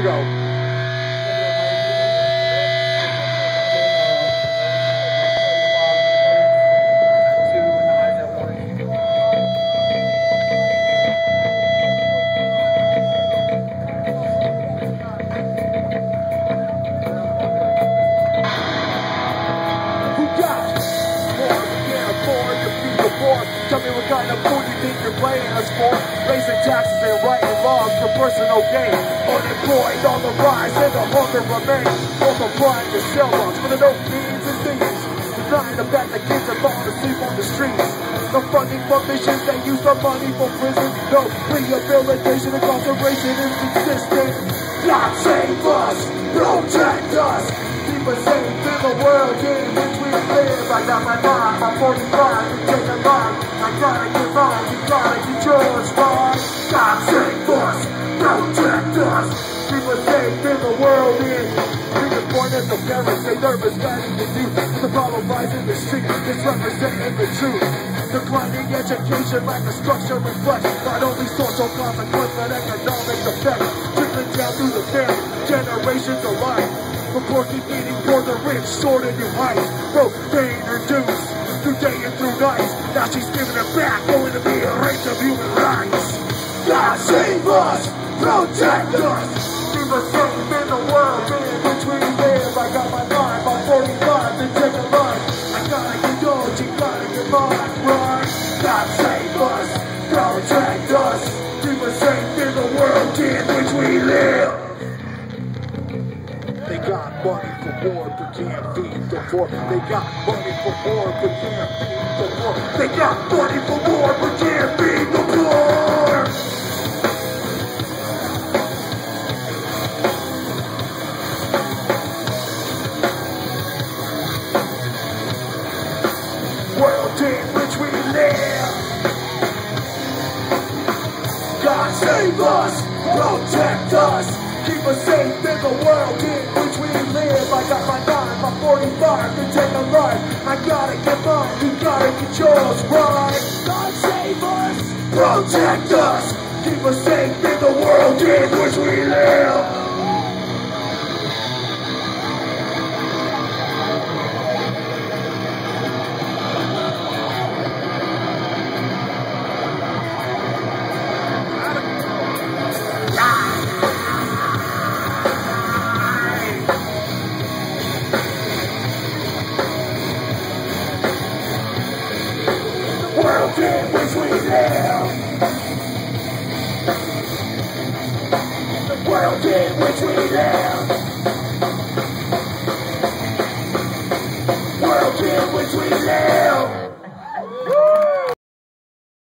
ago. Tell me what kind of fool you think you're playing us for. Raising taxes and writing laws for personal gain. Unemployed on the rise and the hunger remains. Multiplying your cell logs for the no means and things. Denying the fact that kids are falling asleep on the streets. No funding for missions, they use the money for prison. No rehabilitation, incarceration is consistent. God save us, protect us, keep us safe in the world in which we live. I got my mind, my 45, and take a line. Gotta get mine, you gotta get yours, right? God save us, protect us, us safe in the world in Biggest point is the parents, they nervous guiding the youth. The problem lies in the streets, misrepresenting the truth. Declining education, lack of structure reflects not only social consequence but economic effect. Trickling down through the family, generations alike. From poor keep eating for the rich, shorted in height. Both pain reduced through day and through night. Now she's giving it back, going to be a race of human rights. God save us, protect us, keep us safe in the world in which we live. I got my mind, my 45 to take a run. I gotta get yours, you gotta get mine, right? God save us, protect us, keep us safe in the world in which we live. They got money for war, but can't feed the poor. They got money for war, but can't feed the poor. They got money for war, but can't feed the poor. World in which we live. God save us, protect us, keep us safe in the world in which we live. I got my nine, my 45 to take a run. I gotta get mine, you gotta get yours, right? God save us, protect us, keep us safe in the world in which we live. In which we live. The world in which we live. World in which we live.